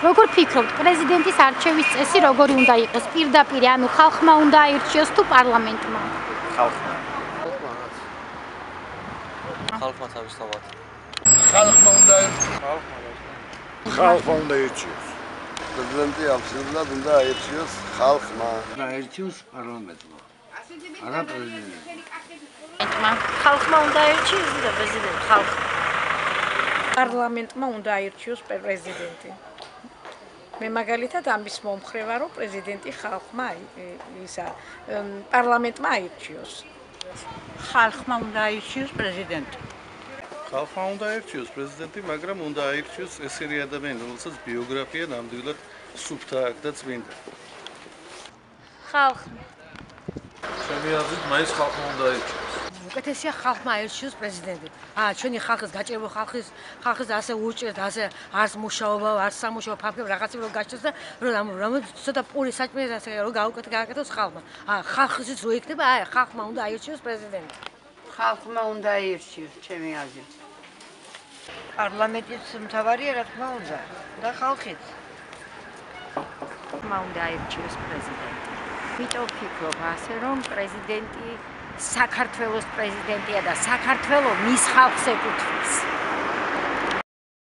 როგორ ფიქრობთ, პრეზიდენტის არჩევის წესი როგორი უნდა იყოს? პირდაპირ, ანუ ხალხმა უნდა აირჩიოს თუ პარლამენტმა? ხალხმა. ხალხმა თავისთავად. ხალხმა უნდა აირჩიოს. ხალხმა უნდა ირჩიოს. პრეზიდენტი აბსოლუტურად უნდა აირჩიოს ხალხმა. აირჩიოს პარლამენტმა. არა პრეზიდენტმა. ხალხმა უნდა აირჩიოს და პრეზიდენტი ხალხმა. პარლამენტმა უნდა აირჩიოს პრეზიდენტი. მე მაგალითად ამის მომხრე ვარო პრეზიდენტი ხალხმა ისა პარლამენტმა აირჩიოს. ხალხმა უნდა აირჩიოს პრეზიდენტი. ხალხმა უნდა აირჩიოს პრეზიდენტი, მაგრამ უნდა აირჩიოს ესერი ადამიანი, რომელსაც ბიოგრაფია ნამდვილად სუფთა აქვს და წმინდა. ხალხმა. ჩემი აზრით, მაინც ხალხმა უნდა აირჩიოს. უკეთესია ხალხმა აირჩიოს პრეზიდენტი. აა, ჩვენი ხალხის გაჭირება ხალხის ხალხის ასე უჭერთ, ასე არც მუშაობა, არც სამუშაო ფაქტები რაღაცა რო გაჩნდეს და რომ რომ ცოტა პური საჭმელი ასე რო გაუკეთ გააკეთოს ხალხმა. აა, ხალხისიც რო იქნება, აი, ხალხმა უნდა აირჩიოს პრეზიდენტი. ხალხმა უნდა აირჩიოს, ჩემი აზრით. პარლამენტის მთავარია, რა თქმა უნდა, და ხალხიც. ხმა უნდა აირჩიოს პრეზიდენტი. ვიტო ფიქრობ ასე რომ პრეზიდენტი საქართველოს პრეზიდენტია და საქართველოს მის ხალხს ეკუთვნის.